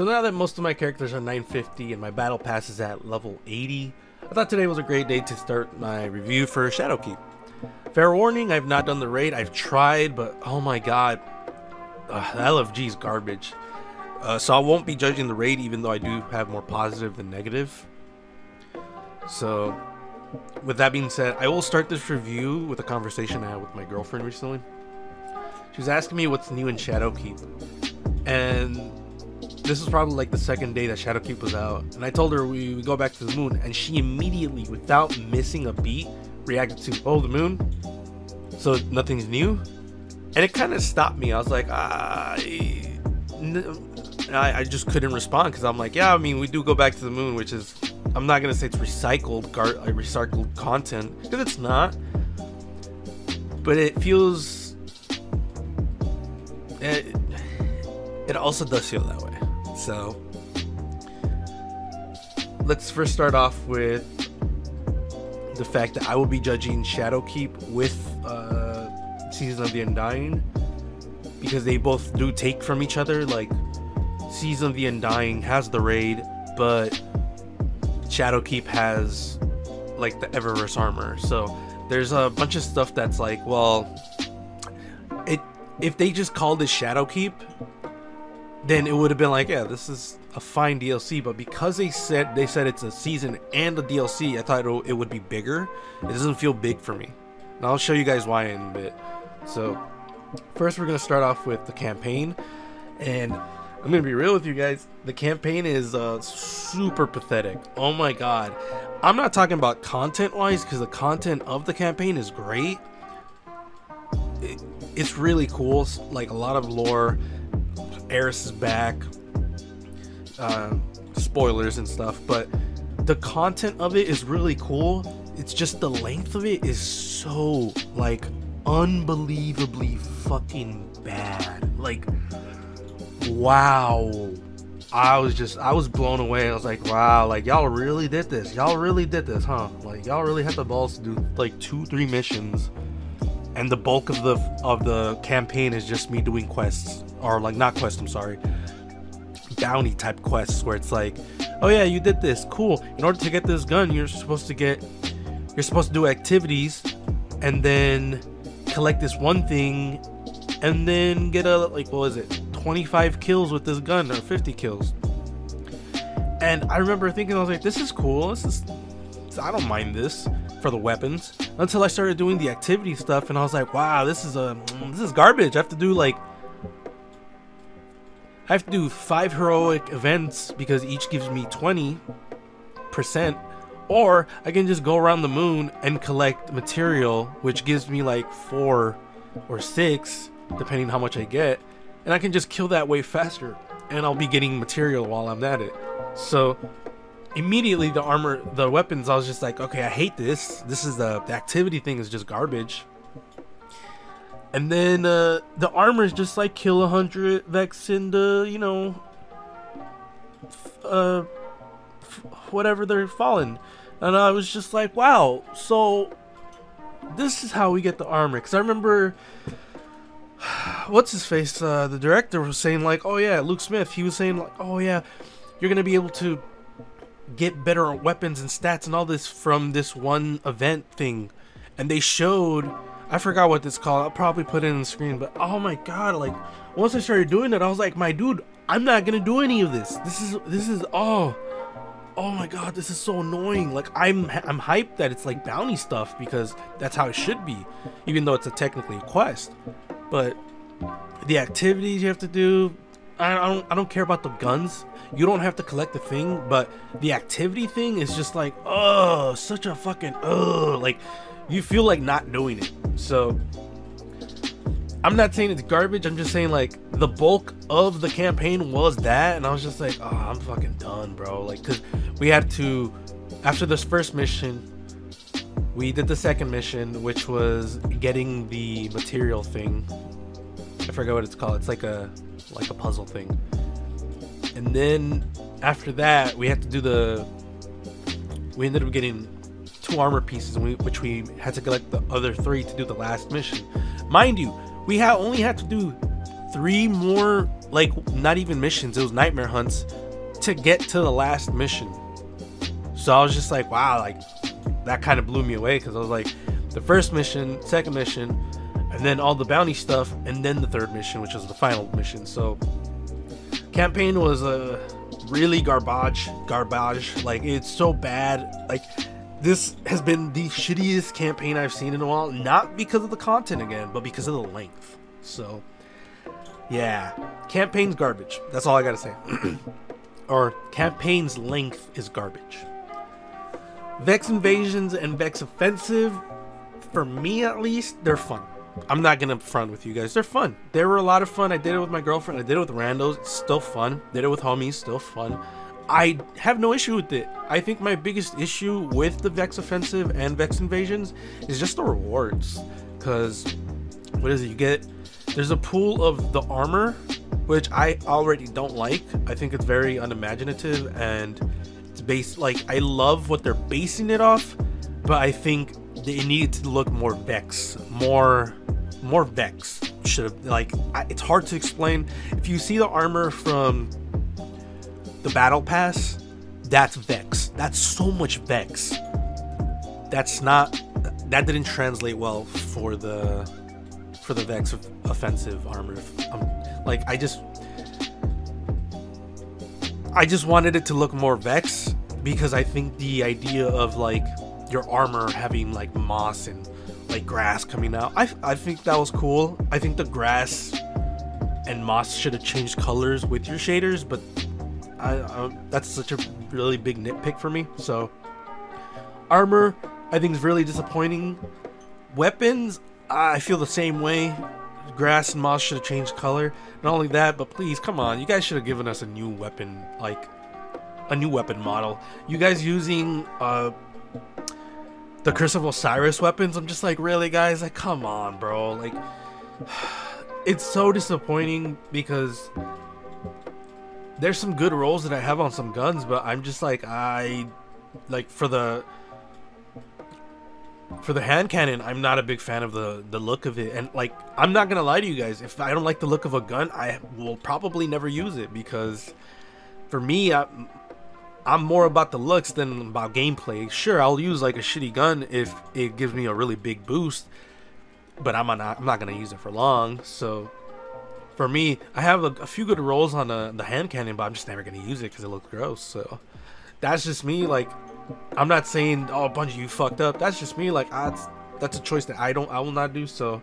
So now that most of my characters are 950 and my battle pass is at level 80, I thought today was a great day to start my review for Shadowkeep. Fair warning, I've not done the raid. I've tried, but oh my god, the LFG is garbage. Uh, so I won't be judging the raid, even though I do have more positive than negative. So, with that being said, I will start this review with a conversation I had with my girlfriend recently. She was asking me what's new in Shadowkeep, and this is probably like the second day that Shadowkeep was out, and I told her we, go back to the moon, and she immediately, without missing a beat, reacted to, "Oh, the moon." So nothing's new, and it kind of stopped me. I was like. I, I just couldn't respond because I'm like, yeah, I mean, we do go back to the moon, which is, I'm not gonna say it's recycled, gar- recycled content because it's not, but it feels, it, it also does feel that way. So, let's first start off with the fact that I will be judging Shadowkeep with uh, Season of the Undying because they both do take from each other. Like Season of the Undying has the raid, but Shadowkeep has like the Eververse armor. So there's a bunch of stuff that's like, well, it if they just called it Shadowkeep, then it would have been like, yeah, this is a fine DLC. But because they said they said it's a season and a DLC, I thought it would be bigger. It doesn't feel big for me. And I'll show you guys why in a bit. So first, we're gonna start off with the campaign, and I'm gonna be real with you guys. The campaign is uh, super pathetic. Oh my god. I'm not talking about content wise because the content of the campaign is great. It, it's really cool. Like a lot of lore. Eris is back. Uh, spoilers and stuff, but the content of it is really cool. It's just the length of it is so like unbelievably fucking bad. Like wow. I was just I was blown away. I was like, wow, like y'all really did this. Y'all really did this, huh? Like y'all really had the balls to do like two, three missions. And the bulk of the of the campaign is just me doing quests. Or like not quest, I'm sorry. Bounty type quests where it's like, oh yeah, you did this. Cool. In order to get this gun, you're supposed to get you're supposed to do activities and then collect this one thing and then get a like what was it 25 kills with this gun or 50 kills. And I remember thinking, I was like, this is cool. This is, I don't mind this for the weapons. Until I started doing the activity stuff, and I was like, wow, this is a, this is garbage. I have to do like, I have to do five heroic events because each gives me 20 percent, or I can just go around the moon and collect material, which gives me like four or six, depending how much I get and I can just kill that way faster and I'll be getting material while I'm at it. So immediately the armor, the weapons, I was just like, okay, I hate this. This is the, the activity thing is just garbage. And then uh, the armor is just like kill a hundred Vex and uh, you know, uh, whatever they're falling. And I was just like, wow. So this is how we get the armor. Because I remember what's his face? Uh, the director was saying like, oh yeah, Luke Smith. He was saying like, oh yeah, you're gonna be able to get better weapons and stats and all this from this one event thing, and they showed. I forgot what this called. I'll probably put it in the screen, but oh my god! Like once I started doing it, I was like, my dude, I'm not gonna do any of this. This is this is oh oh my god, this is so annoying. Like I'm I'm hyped that it's like bounty stuff because that's how it should be, even though it's a technically a quest. But the activities you have to do, I, I don't I don't care about the guns. You don't have to collect the thing, but the activity thing is just like, oh, such a fucking oh, like you feel like not doing it. So I'm not saying it's garbage. I'm just saying like the bulk of the campaign was that, and I was just like, oh, I'm fucking done, bro. Like, cause we had to after this first mission, we did the second mission, which was getting the material thing. I forget what it's called. It's like a like a puzzle thing. And then after that, we had to do the. We ended up getting two armor pieces, we, which we had to collect the other three to do the last mission. Mind you, we ha- only had to do three more, like, not even missions, it was nightmare hunts to get to the last mission. So I was just like, wow, like, that kind of blew me away because I was like, the first mission, second mission, and then all the bounty stuff, and then the third mission, which was the final mission. So, campaign was a uh, really garbage, garbage. Like it's so bad. Like this has been the shittiest campaign I've seen in a while. Not because of the content again, but because of the length. So, yeah, campaign's garbage. That's all I gotta say. or campaign's length is garbage. Vex invasions and Vex offensive, for me at least, they're fun. I'm not gonna front with you guys. They're fun. They were a lot of fun. I did it with my girlfriend. I did it with randos. It's still fun. Did it with homies. Still fun. I have no issue with it. I think my biggest issue with the Vex offensive and Vex invasions is just the rewards. Cause what is it? You get there's a pool of the armor, which I already don't like. I think it's very unimaginative and it's based like I love what they're basing it off, but I think it needed to look more Vex, more more Vex. Should have like it's hard to explain. If you see the armor from the battle pass, that's Vex. That's so much Vex. That's not that didn't translate well for the for the Vex offensive armor. Um, like I just I just wanted it to look more Vex because I think the idea of like your armor having like moss and like grass coming out. I, I think that was cool. I think the grass and moss should have changed colors with your shaders, but I, I, that's such a really big nitpick for me. So armor, I think is really disappointing. Weapons, I feel the same way. Grass and moss should have changed color. Not only that, but please, come on, you guys should have given us a new weapon, like a new weapon model. You guys using uh the Curse of Osiris weapons, I'm just like, really, guys? Like, come on, bro. Like, it's so disappointing because there's some good rolls that I have on some guns, but I'm just like, I like for the for the hand cannon, I'm not a big fan of the the look of it. And like, I'm not gonna lie to you guys, if I don't like the look of a gun, I will probably never use it because for me, I, I'm more about the looks than about gameplay. Sure, I'll use like a shitty gun if it gives me a really big boost, but I'm not I'm not gonna use it for long. So for me, I have a, a few good rolls on the, the hand cannon, but I'm just never gonna use it because it looks gross. So that's just me. Like I'm not saying oh of you fucked up. That's just me. Like that's that's a choice that I don't I will not do. So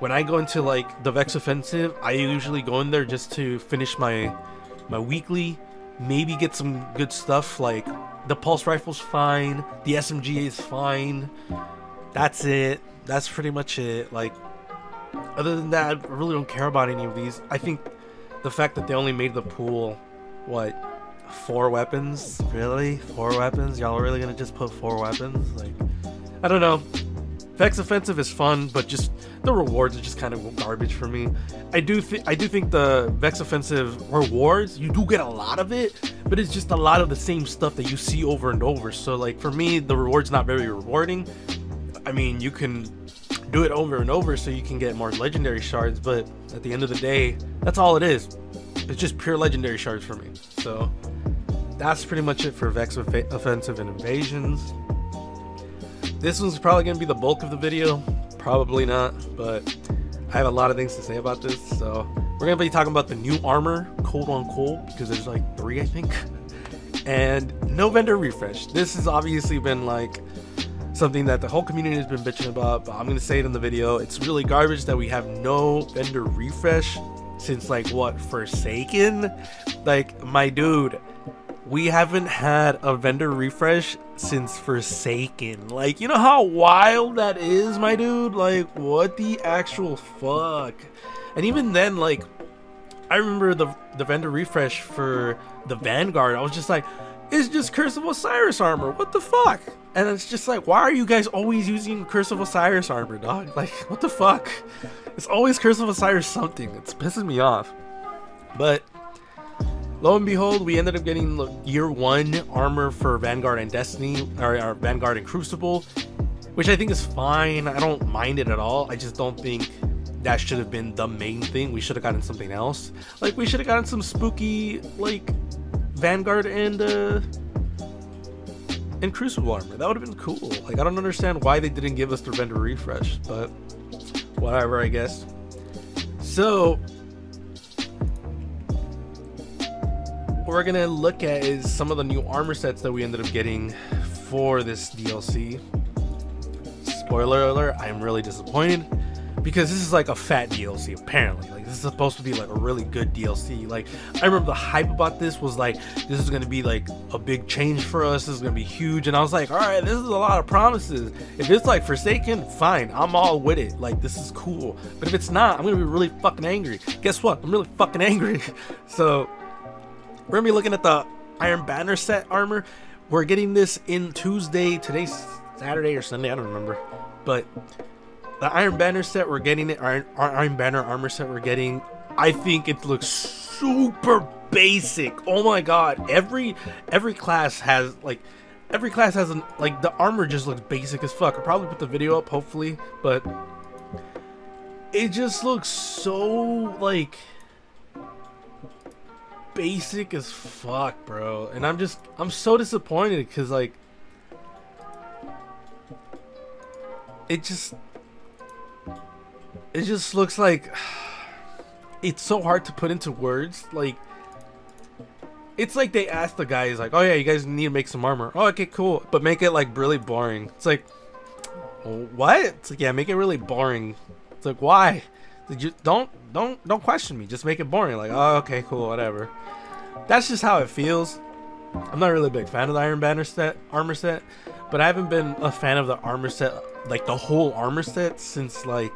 when I go into like the Vex offensive, I usually go in there just to finish my my weekly maybe get some good stuff like the pulse rifle's fine, the SMG is fine. That's it. That's pretty much it. Like other than that, I really don't care about any of these. I think the fact that they only made the pool what four weapons? Really? Four weapons? Y'all are really gonna just put four weapons? Like I don't know. Vex offensive is fun, but just the rewards are just kind of garbage for me. I do think I do think the Vex offensive rewards you do get a lot of it, but it's just a lot of the same stuff that you see over and over. So like for me, the rewards not very rewarding. I mean, you can do it over and over so you can get more legendary shards, but at the end of the day, that's all it is. It's just pure legendary shards for me. So that's pretty much it for Vex offensive and invasions. This one's probably going to be the bulk of the video. Probably not, but I have a lot of things to say about this. So we're going to be talking about the new armor, Cold on Cold, because there's like three, I think. And no vendor refresh. This has obviously been like something that the whole community has been bitching about, but I'm to say it in the video. It's really garbage that we have no vendor refresh since like what, Forsaken? Like, my dude, we haven't had a vendor refresh since Forsaken. Like, you know how wild that is, my dude? Like, what the actual fuck? And even then, like, I remember the the vendor refresh for the Vanguard. I was just like, it's just Curse of Osiris armor. What the fuck? And it's just like, why are you guys always using Curse of Osiris armor, dog? Like, what the fuck? It's always Curse of Osiris something. It's pissing me off. But lo and behold, we ended up getting year one armor for Vanguard and Destiny, or, or, Vanguard and Crucible, which I think is fine. I don't mind it at all. I just don't think that should have been the main thing. We should have gotten something else. Like we should have gotten some spooky like Vanguard and uh and Crucible armor. That would have been cool. Like I don't understand why they didn't give us the vendor refresh, but whatever, I guess. So what we're gonna look at is some of the new armor sets that we ended up getting for this DLC. Spoiler alert, I'm really disappointed because this is like a fat DLC apparently. Like this is supposed to be like a really good DLC. Like I remember the hype about this was like this is gonna be like a big change for us. This is gonna be huge, and I was like, all right, this is a lot of promises. If it's like Forsaken, fine, I'm all with it. Like this is cool. But if it's not, I'm gonna be really fucking angry. Guess what? I'm really fucking angry. so we're gonna be looking at the Iron Banner set armor. We're getting this in Tuesday. Today's Saturday or Sunday. I don't remember, but the Iron Banner set we're getting it, Iron, Iron Banner armor set we're getting, I think it looks super basic. Oh my god, every every class has like every class has an like the armor just looks basic as fuck. I'll probably put the video up hopefully, but it just looks so like basic as fuck, bro. And I'm just I'm so disappointed cuz like it just it just looks like it's so hard to put into words like it's like they asked the guys like oh yeah you guys need to make some armor. Oh okay cool. But make it like really boring. It's like what? It's like yeah make it really boring. It's like why? You don't don't don't question me. Just make it boring. Like oh okay cool whatever. That's just how it feels. I'm not really a big fan of the iron banner set armor set but i haven't been a fan of the armor set like the whole armor set since like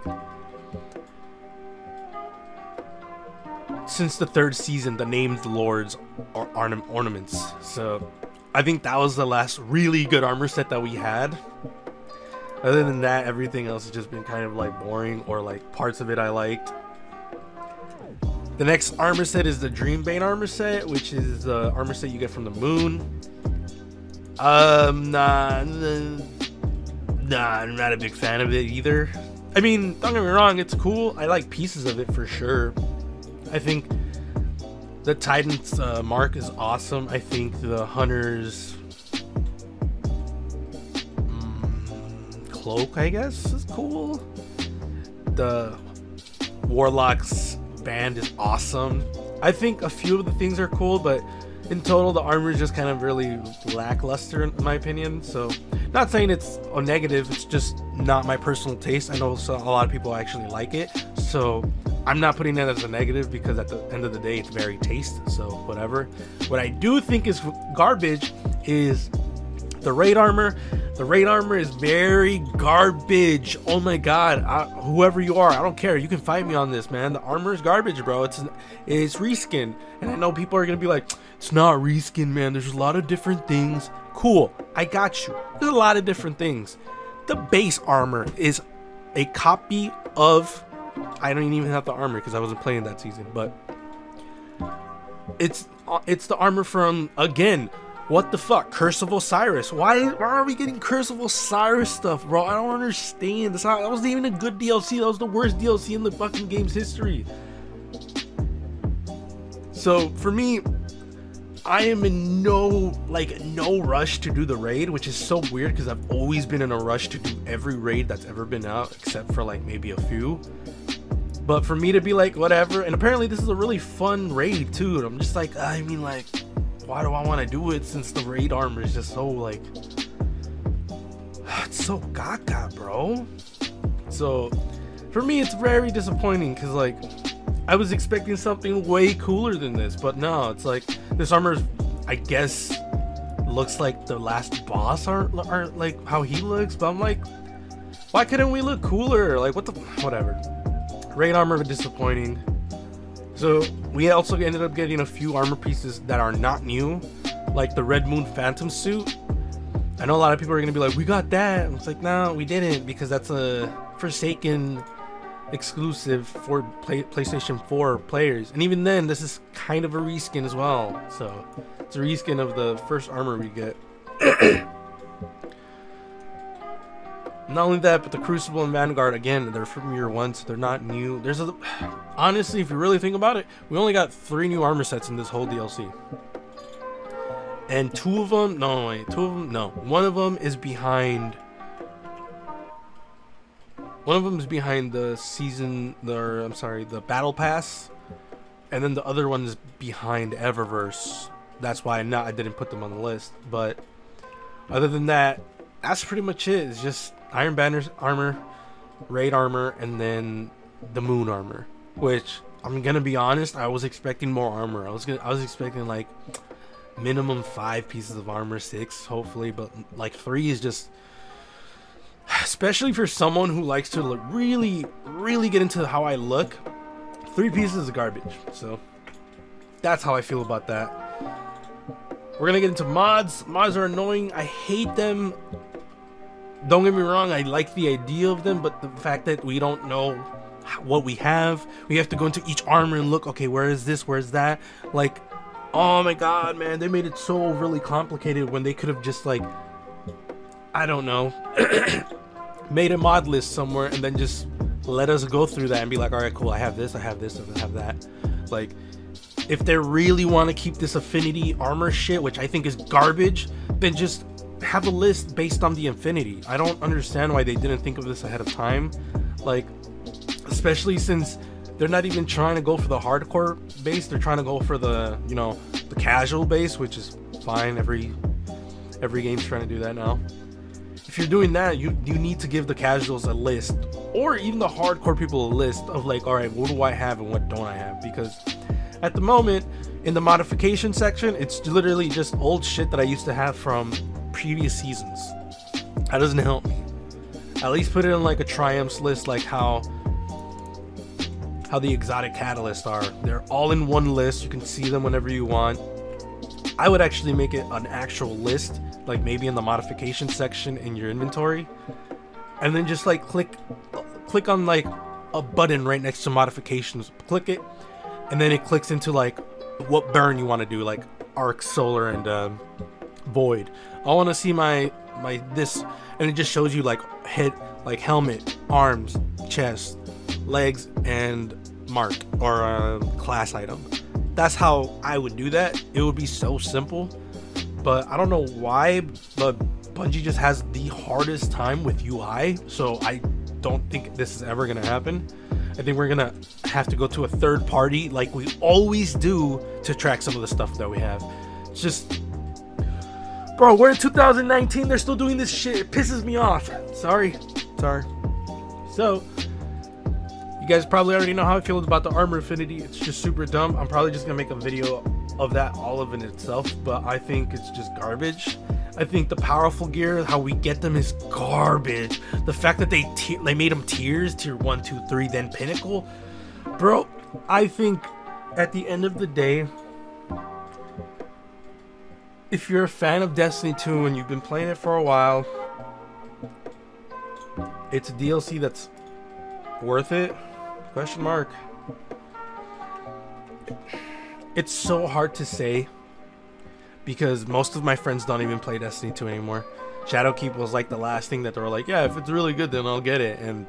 since the third season, the named lords are ornaments. So I think that was the last really good armor set that we had. Other than that, everything else has just been kind of like boring or like parts of it I liked. The next armor set is the Dreambane armor set, which is the armor set you get from the moon. Um, nah, nah, I'm not a big fan of it either. I mean, don't get me wrong, it's cool. I like pieces of it for sure. I think the Titan's uh, mark is awesome. I think the Hunter's mm, cloak, I guess, is cool. The Warlock's band is awesome. I think a few of the things are cool, but in total, the armor is just kind of really lackluster, in my opinion. So, not saying it's a negative, it's just not my personal taste. I know a lot of people actually like it. So, I'm not putting that as a negative because at the end of the day, it's very taste. So whatever. What I do think is garbage is the raid armor. The raid armor is very garbage. Oh my god, I, whoever you are, I don't care. You can fight me on this, man. The armor is garbage, bro. It's it's reskin, and I know people are gonna be like, it's not reskin, man. There's a lot of different things. Cool, I got you. There's a lot of different things. The base armor is a copy of I don't even have the armor because I wasn't playing that season, but it's uh, it's the armor from again. What the fuck, Curse of Osiris? Why why are we getting Curse of Osiris stuff, bro? I don't understand. That's not, that wasn't even a good DLC. That was the worst DLC in the fucking game's history. So for me, I am in no like no rush to do the raid, which is so weird because I've always been in a rush to do every raid that's ever been out, except for like maybe a few. But for me to be like whatever, and apparently this is a really fun raid too. I'm just like, I mean, like, why do I want to do it since the raid armor is just so like, it's so gaga, bro. So for me, it's very disappointing because like I was expecting something way cooler than this, but no, it's like this armor, I guess, looks like the last boss are, are like how he looks, but I'm like, why couldn't we look cooler? Like, what the, whatever. Raid armor disappointing. So we also ended up getting a few armor pieces that are not new, like the Red Moon Phantom suit. I know a lot of people are gonna be like, "We got that." It's like, no, we didn't because that's a Forsaken exclusive for play, PlayStation 4 players. And even then, this is kind of a reskin as well. So it's a reskin of the first armor we get. not only that, but the Crucible and Vanguard again, they're from year one, so they're not new. There's a honestly, if you really think about it, we only got three new armor sets in this whole DLC, and two of them, no, wait, two of them, no, one of them is behind. One of them is behind the season, the I'm sorry, the battle pass, and then the other one is behind Eververse. That's why not I didn't put them on the list. But other than that, that's pretty much it. It's just Iron Banner's armor, Raid armor, and then the Moon armor. Which I'm gonna be honest, I was expecting more armor. I was gonna, I was expecting like minimum five pieces of armor, six hopefully, but like three is just especially for someone who likes to look really, really get into how I look, three pieces of garbage. So that's how I feel about that. We're gonna get into mods. Mods are annoying. I hate them. Don't get me wrong, I like the idea of them, but the fact that we don't know what we have, we have to go into each armor and look, okay, where is this, where's that? Like, oh my god, man, they made it so really complicated when they could have just like I don't know, made a mod list somewhere and then just let us go through that and be like, all right, cool, I have this, I have this, I have that. Like, if they really want to keep this affinity armor shit, which I think is garbage, then just have a list based on the affinity. I don't understand why they didn't think of this ahead of time. Like, especially since they're not even trying to go for the hardcore base, they're trying to go for the, you know, the casual base, which is fine. Every every game's trying to do that now if you're doing that, you you need to give the casuals a list, or even the hardcore people a list of like, all right, what do I have and what don't I have? Because at the moment, in the modification section, it's literally just old shit that I used to have from previous seasons. That doesn't help me. At least put it in like a triumphs list, like how how the exotic catalysts are. They're all in one list. You can see them whenever you want. I would actually make it an actual list like maybe in the modification section in your inventory and then just like click click on like a button right next to modifications click it and then it clicks into like what burn you want to do like arc solar and um, void i want to see my my this and it just shows you like head like helmet arms chest legs and mark or a um, class item that's how i would do that it would be so simple but I don't know why, but Bungie just has the hardest time with UI, so I don't think this is ever gonna happen. I think we're gonna have to go to a third party like we always do to track some of the stuff that we have. It's just Bro, we're in 2019, they're still doing this shit. It pisses me off. Sorry. Sorry. So, you guys probably already know how I feel about the armor affinity. It's just super dumb. I'm probably just gonna make a video of that all of in itself, but I think it's just garbage. I think the powerful gear, how we get them is garbage. The fact that they they made them tiers, tier one, two, three, then pinnacle, bro. I think at the end of the day, if you're a fan of Destiny 2 and you've been playing it for a while, it's a DLC that's worth it. Question mark it's so hard to say because most of my friends don't even play Destiny 2 anymore. Shadowkeep was like the last thing that they were like, yeah, if it's really good, then I'll get it. And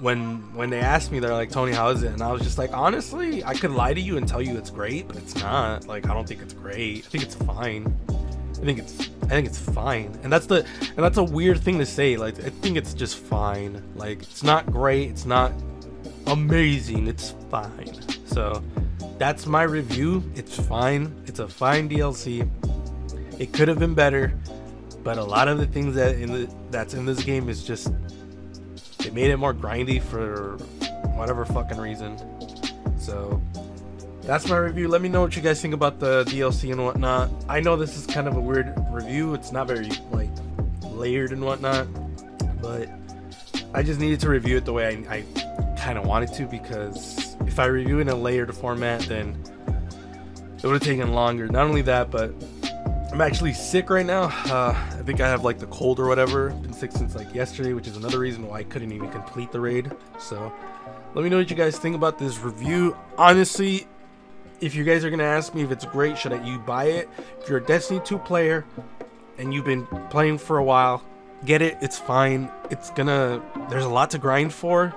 when when they asked me, they're like, Tony, how is it? And I was just like, honestly, I could lie to you and tell you it's great, but it's not. Like, I don't think it's great. I think it's fine. I think it's I think it's fine. And that's the and that's a weird thing to say. Like, I think it's just fine. Like, it's not great. It's not amazing. It's fine. So that's my review. It's fine. It's a fine DLC. It could have been better, but a lot of the things that in the that's in this game is just it made it more grindy for whatever fucking reason. So that's my review. Let me know what you guys think about the DLC and whatnot. I know this is kind of a weird review. It's not very like layered and whatnot, but I just needed to review it the way I, I kind of wanted to because if I review in a layered format, then it would have taken longer. Not only that, but I'm actually sick right now. Uh, I think I have like the cold or whatever. Been sick since like yesterday, which is another reason why I couldn't even complete the raid. So let me know what you guys think about this review. Honestly, if you guys are gonna ask me if it's great, should I you buy it? If you're a Destiny 2 player and you've been playing for a while, get it. It's fine. It's gonna. There's a lot to grind for.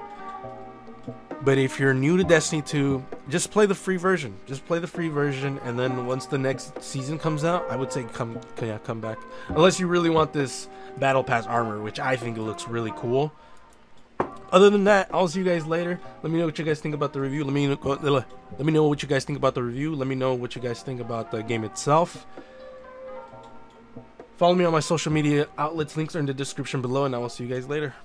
But if you're new to Destiny 2, just play the free version. Just play the free version, and then once the next season comes out, I would say come, yeah, come back. Unless you really want this Battle Pass armor, which I think it looks really cool. Other than that, I'll see you guys later. Let me know what you guys think about the review. Let me know, uh, let me know what you guys think about the review. Let me know what you guys think about the game itself. Follow me on my social media outlets. Links are in the description below, and I will see you guys later.